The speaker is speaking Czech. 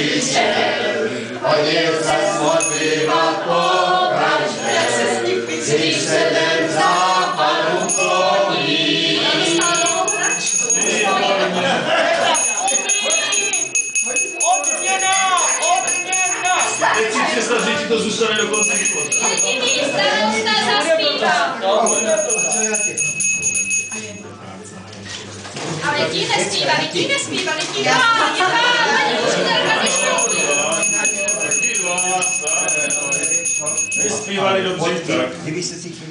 příšel, hodil se modlívat po každé, když se den západu kloní. Odměna, odměna! Nechci se že ti to zůstane do konce života. Jestli mi starosta zaspívá. Ale ti nespívali, ti nespívali, ti nespívali. Že Vyspívali dobře. Kdyby se cítili